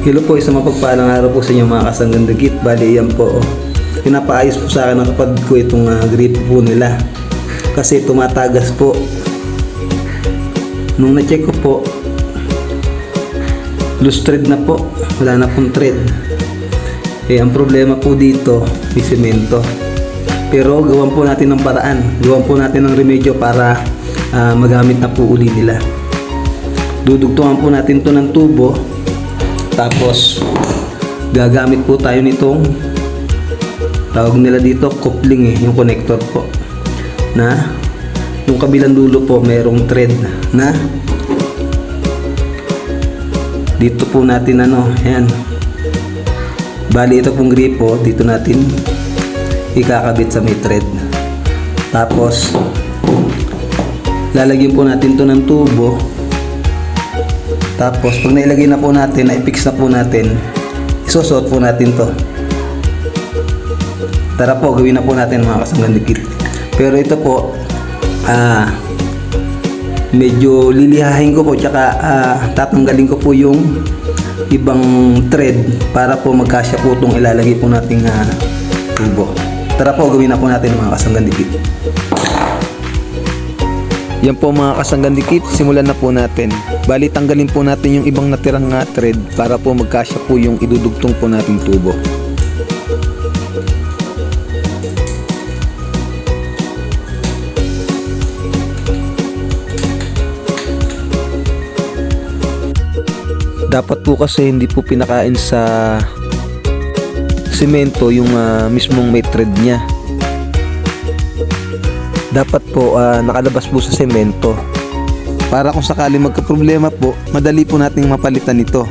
Hello po, isang mapagpalang araw po sa inyo mga kasanggang dagit. Bali, yan po. Oh. Pinapaayos po sa akin ng kapatid ko itong uh, grip po nila. Kasi tumatagas po. Nung na-check ko po, loose thread na po. Wala na pong thread. Eh, ang problema po dito, may semento. Pero gawan po natin ng paraan. Gawan po natin ng remedyo para uh, magamit na po uli nila. Dudugtungan po natin to ng tubo tapos gagamit po tayo nitong tawag nila dito coupling eh, yung connector po. Na yung kabilang dulo po merong thread na dito po natin ano yan bali ito pong gripo dito natin ikakabit sa may thread tapos lalagyan po natin to ng tubo tapos pag nailagay na po natin, na-fix na po natin, isusot po natin to. Tara po, gawin na po natin mga kasanggan dikit. Pero ito po, ah, medyo lilihahin ko po tsaka ah, tatanggalin ko po yung ibang thread para po magkasya po itong ilalagay po nating ah, tubo. Tara po, gawin na po natin mga kasanggan dikit. Yan po mga kasanggan dikit, simulan na po natin. Bali tanggalin po natin yung ibang natirang nga thread para po magkasya po yung idudugtong po nating tubo. Dapat po kasi hindi po pinakain sa semento yung uh, mismong may thread niya dapat po uh, nakalabas po sa semento. Para kung sakali magka-problema po madali po nating mapalitan ito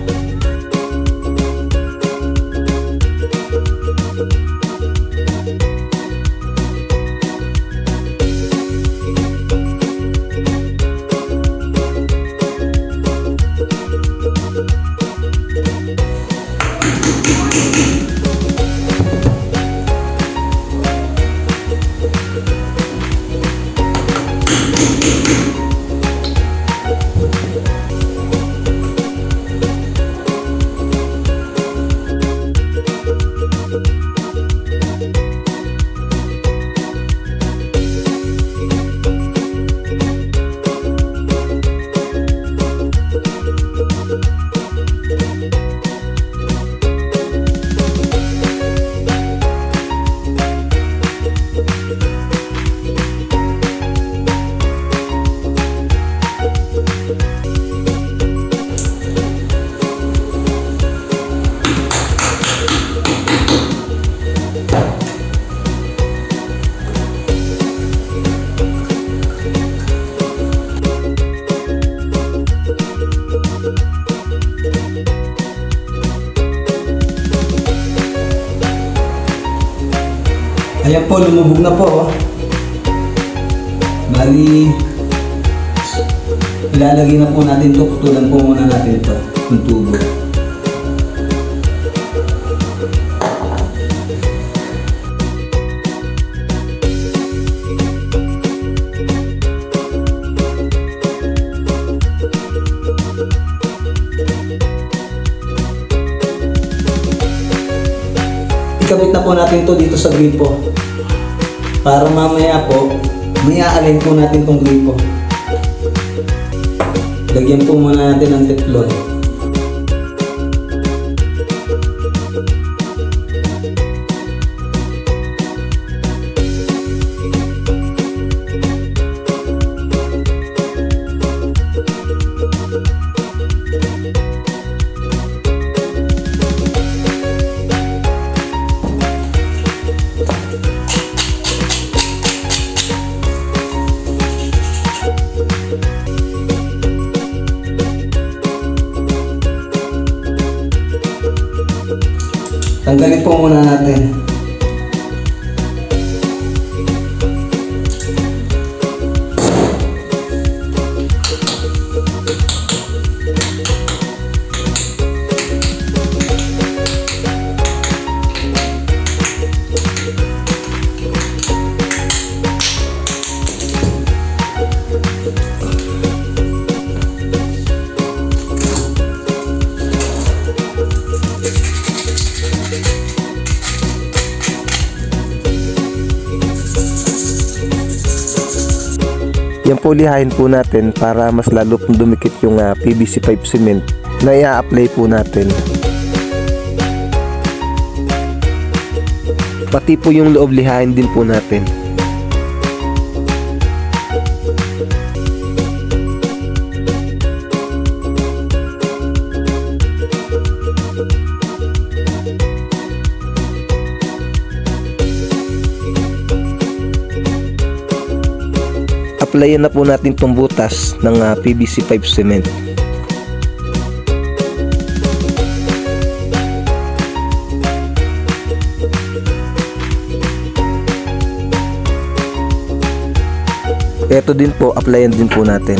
Ayan po, lumubog na po. Oh. Bali, ilalagay na po natin ito. Putulan po muna natin ito, yung tubo. Na po natin to dito sa gripo. Para mamaya po may aalin po natin tong gripo. Lagyan po muna natin ng teflon Tanggalin po muna natin. Yan po lihain po natin para mas lalo pong dumikit yung ah, PVC pipe cement na i-apply po natin. Pati po yung loob lihain din po natin. Applyan na po natin itong butas ng ah, PVC pipe cement. Ito din po, applyan din po natin.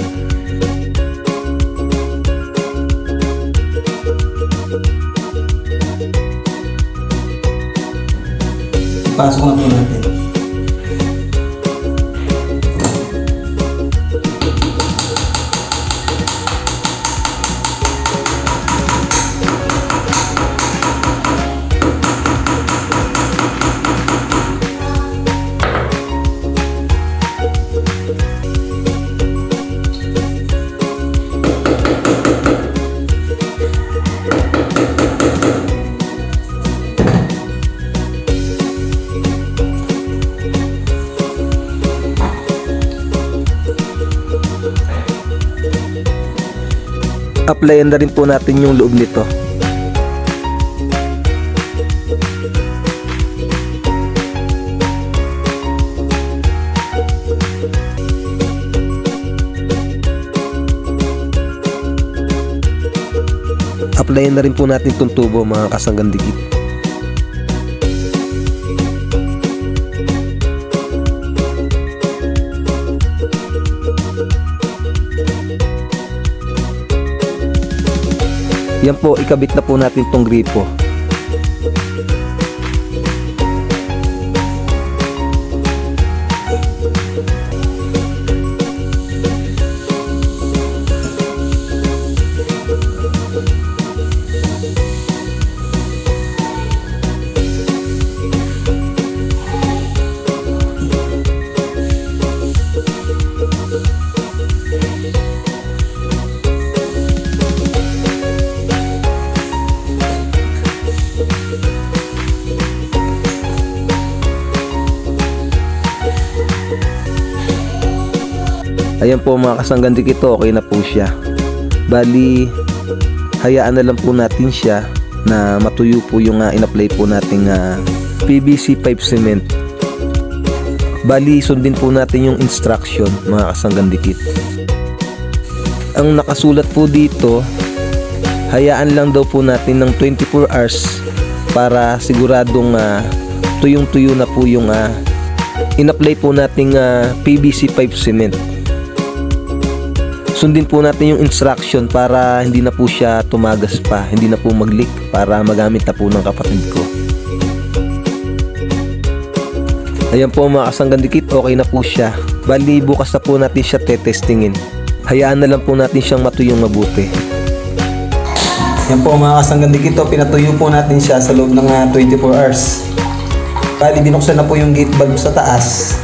Pasok na po natin. Applyan na rin po natin yung loob nito. Applyan na rin po natin itong tubo mga kasanggan dikit. Yan po, ikabit na po natin tong gripo. Ayan po mga kasanggan dikit okay na po siya. Bali, hayaan na lang po natin siya na matuyo po yung uh, in-apply po nating uh, PVC pipe cement. Bali, sundin po natin yung instruction mga kasanggan dikit. Ang nakasulat po dito, hayaan lang daw po natin ng 24 hours para siguradong uh, tuyong-tuyo na po yung uh, in-apply po nating uh, PVC pipe cement sundin po natin yung instruction para hindi na po siya tumagas pa, hindi na po mag-leak para magamit na po ng kapatid ko. Ayan po mga kasanggan dikit, okay na po siya. Bali bukas na po natin siya tetestingin. Hayaan na lang po natin siyang matuyong mabuti. Yan po mga kasanggan dikit, pinatuyo po natin siya sa loob ng ah, 24 hours. Bali binuksan na po yung gate valve sa taas.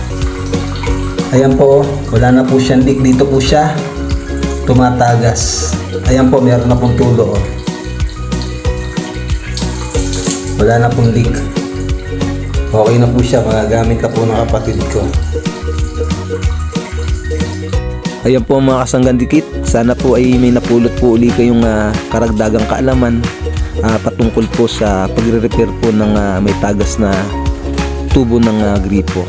Ayan po, wala na po siyang leak. Dito po siya tumatagas. Ayan po, meron na pong tulo. Oh. Wala na pong leak. Okay na po siya, magagamit na po ng kapatid ko. Ayan po mga kasanggan dikit, sana po ay may napulot po uli kayong uh, karagdagang kaalaman uh, patungkol po sa pagre-repair po ng uh, may tagas na tubo ng uh, gripo.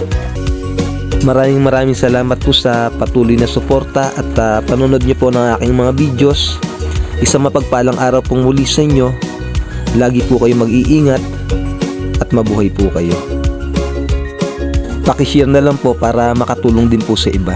Maraming maraming salamat po sa patuloy na suporta at uh, panunod niyo po ng aking mga videos. Isang mapagpalang araw pong muli sa inyo. Lagi po kayo mag-iingat at mabuhay po kayo. Pakishare na lang po para makatulong din po sa iba.